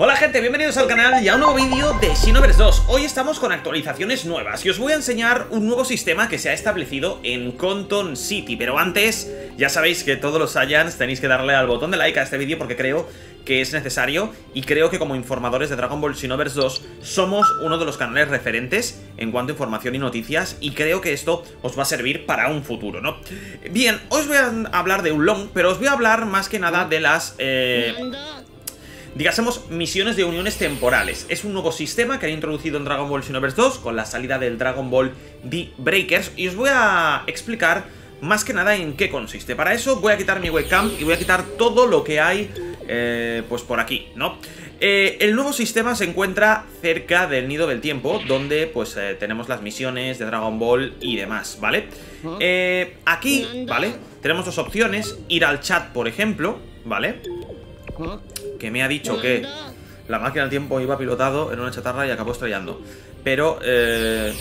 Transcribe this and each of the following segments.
Hola gente, bienvenidos al canal y a un nuevo vídeo de Xenoverse 2 Hoy estamos con actualizaciones nuevas y os voy a enseñar un nuevo sistema que se ha establecido en Conton City. Pero antes, ya sabéis que todos los Saiyans tenéis que darle al botón de like a este vídeo porque creo que es necesario Y creo que como informadores de Dragon Ball Xenoverse 2 somos uno de los canales referentes en cuanto a información y noticias Y creo que esto os va a servir para un futuro, ¿no? Bien, os voy a hablar de un long, pero os voy a hablar más que nada de las... Eh digásemos, misiones de uniones temporales. Es un nuevo sistema que han introducido en Dragon Ball Xenoverse 2 con la salida del Dragon Ball D-Breakers y os voy a explicar más que nada en qué consiste. Para eso voy a quitar mi webcam y voy a quitar todo lo que hay eh, pues por aquí, ¿no? Eh, el nuevo sistema se encuentra cerca del Nido del Tiempo, donde pues eh, tenemos las misiones de Dragon Ball y demás, ¿vale? aquí, ¿vale? Tenemos dos opciones, ir al chat, por ejemplo, ¿vale? Que me ha dicho que la máquina del tiempo iba pilotado en una chatarra y acabó estrellando. Pero eh,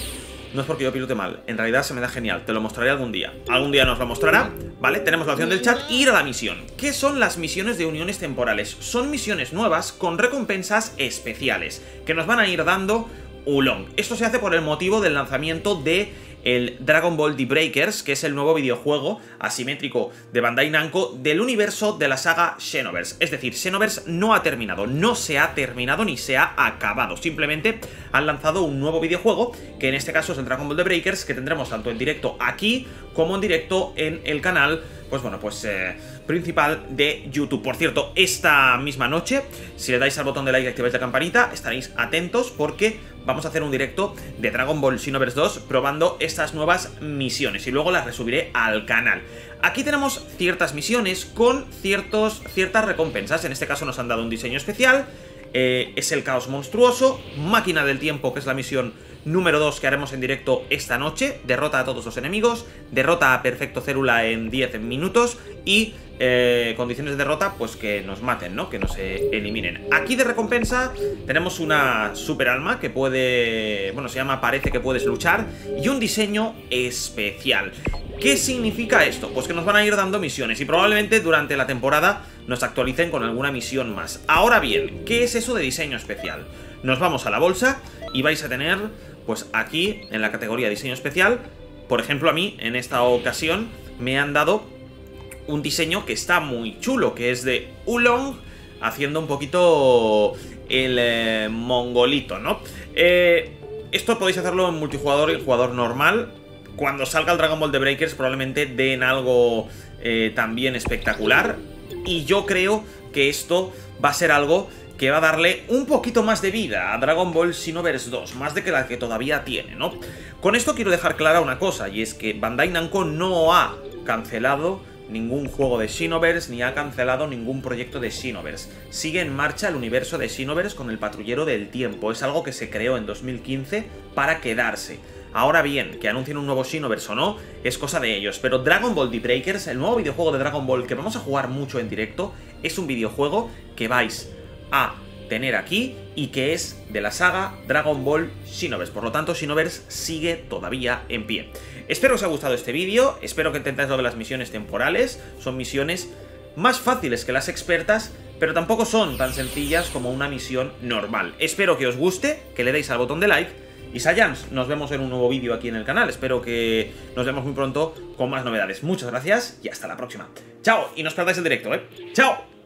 no es porque yo pilote mal, en realidad se me da genial, te lo mostraré algún día. Algún día nos lo mostrará, ¿vale? Tenemos la opción del chat, ir a la misión. ¿Qué son las misiones de uniones temporales? Son misiones nuevas con recompensas especiales, que nos van a ir dando Ulong. Esto se hace por el motivo del lanzamiento de el Dragon Ball The Breakers, que es el nuevo videojuego asimétrico de Bandai Namco del universo de la saga Xenoverse. Es decir, Xenoverse no ha terminado, no se ha terminado ni se ha acabado. Simplemente han lanzado un nuevo videojuego, que en este caso es el Dragon Ball The Breakers, que tendremos tanto en directo aquí como en directo en el canal, pues bueno, pues... Eh, principal de YouTube. Por cierto, esta misma noche, si le dais al botón de like y activáis la campanita, estaréis atentos porque vamos a hacer un directo de Dragon Ball Xenoverse 2 probando estas nuevas misiones y luego las resubiré al canal. Aquí tenemos ciertas misiones con ciertos, ciertas recompensas, en este caso nos han dado un diseño especial, eh, es el caos monstruoso, máquina del tiempo que es la misión número 2 que haremos en directo esta noche, derrota a todos los enemigos, derrota a Perfecto Célula en 10 minutos y eh, condiciones de derrota, pues que nos maten, ¿no? Que nos eliminen. Aquí de recompensa tenemos una super alma que puede... Bueno, se llama Parece que puedes luchar y un diseño especial. ¿Qué significa esto? Pues que nos van a ir dando misiones y probablemente durante la temporada nos actualicen con alguna misión más. Ahora bien, ¿qué es eso de diseño especial? Nos vamos a la bolsa y vais a tener, pues aquí, en la categoría diseño especial, por ejemplo a mí, en esta ocasión, me han dado un diseño que está muy chulo, que es de Ulong, haciendo un poquito el eh, mongolito, ¿no? Eh, esto podéis hacerlo en multijugador y jugador normal. Cuando salga el Dragon Ball de Breakers probablemente den algo eh, también espectacular. Y yo creo que esto va a ser algo que va a darle un poquito más de vida a Dragon Ball Xenoverse 2, más de que la que todavía tiene, ¿no? Con esto quiero dejar clara una cosa, y es que Bandai Namco no ha cancelado ningún juego de Xenoverse ni ha cancelado ningún proyecto de Xenoverse. Sigue en marcha el universo de Xenoverse con el patrullero del tiempo. Es algo que se creó en 2015 para quedarse. Ahora bien, que anuncien un nuevo Xenoverse o no, es cosa de ellos. Pero Dragon Ball The Breakers, el nuevo videojuego de Dragon Ball que vamos a jugar mucho en directo, es un videojuego que vais a tener aquí y que es de la saga Dragon Ball Xenoverse. Por lo tanto, Xenoverse sigue todavía en pie. Espero os haya gustado este vídeo, espero que entendáis lo de las misiones temporales. Son misiones más fáciles que las expertas, pero tampoco son tan sencillas como una misión normal. Espero que os guste, que le deis al botón de like. Y Saiyans, nos vemos en un nuevo vídeo aquí en el canal. Espero que nos vemos muy pronto con más novedades. Muchas gracias y hasta la próxima. Chao, y no os perdáis el directo, ¿eh? ¡Chao!